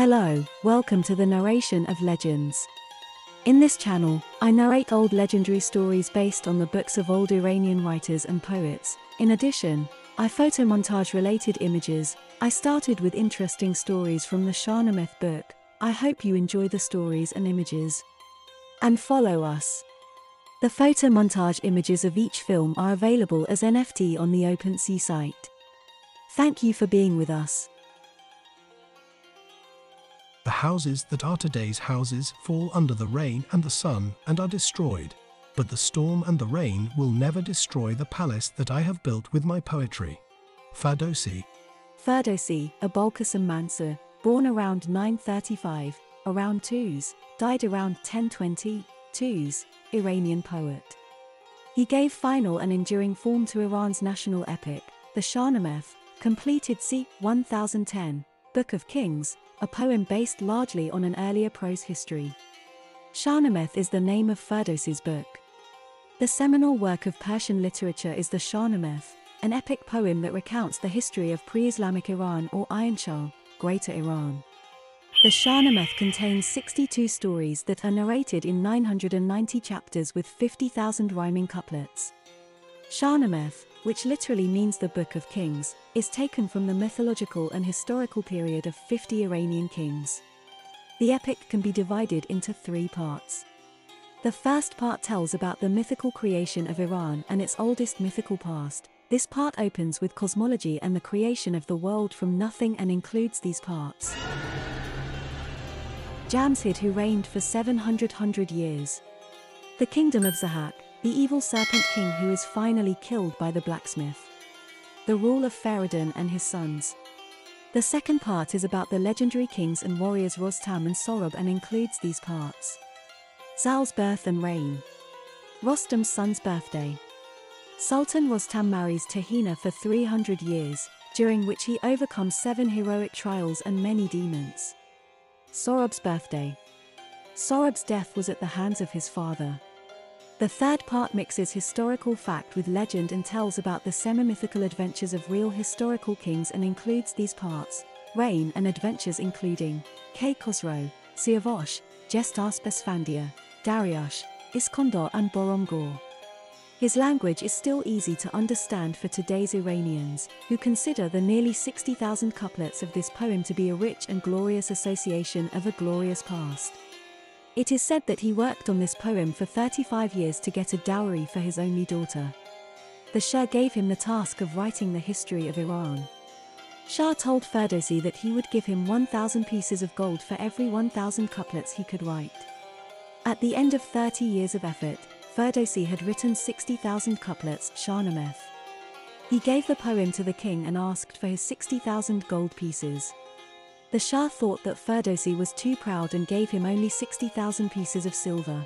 Hello, welcome to the narration of legends. In this channel, I narrate old legendary stories based on the books of old Iranian writers and poets. In addition, I photo montage related images. I started with interesting stories from the Shahnameh book. I hope you enjoy the stories and images. And follow us. The photo montage images of each film are available as NFT on the OpenSea site. Thank you for being with us. The houses that are today's houses fall under the rain and the sun and are destroyed. But the storm and the rain will never destroy the palace that I have built with my poetry. Ferdowsi. Ferdowsi, Abul Qasim Mansur, born around 935, around 2s, died around 1020, 2s, Iranian poet. He gave final and enduring form to Iran's national epic, the Shahnameh, completed c. 1010, Book of Kings, a poem based largely on an earlier prose history. Shahnameh is the name of Ferdowsi's book. The seminal work of Persian literature is the Shahnameh, an epic poem that recounts the history of pre-Islamic Iran or Iranshahr, Greater Iran. The Shahnameh contains 62 stories that are narrated in 990 chapters with 50,000 rhyming couplets. Shahnameh, which literally means the Book of Kings, is taken from the mythological and historical period of 50 Iranian kings. The epic can be divided into three parts. The first part tells about the mythical creation of Iran and its oldest mythical past. This part opens with cosmology and the creation of the world from nothing and includes these parts. Jamshid who reigned for 700 years. The kingdom of Zahak, the evil serpent king who is finally killed by the blacksmith. The rule of Feridun and his sons. The second part is about the legendary kings and warriors Rostam and Sohrab and includes these parts. Zal's birth and reign. Rostam's son's birthday. Sultan Rostam marries Tahmina for 300 years, during which he overcomes seven heroic trials and many demons. Sohrab's birthday. Sohrab's death was at the hands of his father. The third part mixes historical fact with legend and tells about the semi-mythical adventures of real historical kings and includes these parts, reign and adventures including Kay Khosrow, Siavosh, Gestas Besfandia, Dariush, Iskandar and Bahram Gur. His language is still easy to understand for today's Iranians, who consider the nearly 60,000 couplets of this poem to be a rich and glorious association of a glorious past. It is said that he worked on this poem for 35 years to get a dowry for his only daughter. The Shah gave him the task of writing the history of Iran. Shah told Ferdowsi that he would give him 1,000 pieces of gold for every 1,000 couplets he could write. At the end of 30 years of effort, Ferdowsi had written 60,000 couplets, Shahnameh. He gave the poem to the king and asked for his 60,000 gold pieces. The Shah thought that Ferdowsi was too proud and gave him only 60,000 pieces of silver.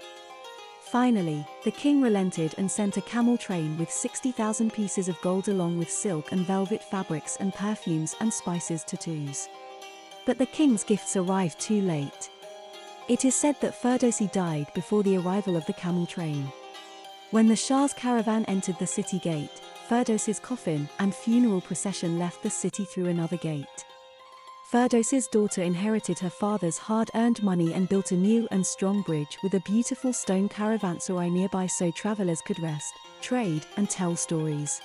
Finally, the king relented and sent a camel train with 60,000 pieces of gold along with silk and velvet fabrics and perfumes and spices to Tus. But the king's gifts arrived too late. It is said that Ferdowsi died before the arrival of the camel train. When the Shah's caravan entered the city gate, Ferdowsi's coffin and funeral procession left the city through another gate. Ferdowsi's daughter inherited her father's hard-earned money and built a new and strong bridge with a beautiful stone caravanserai nearby so travelers could rest, trade, and tell stories.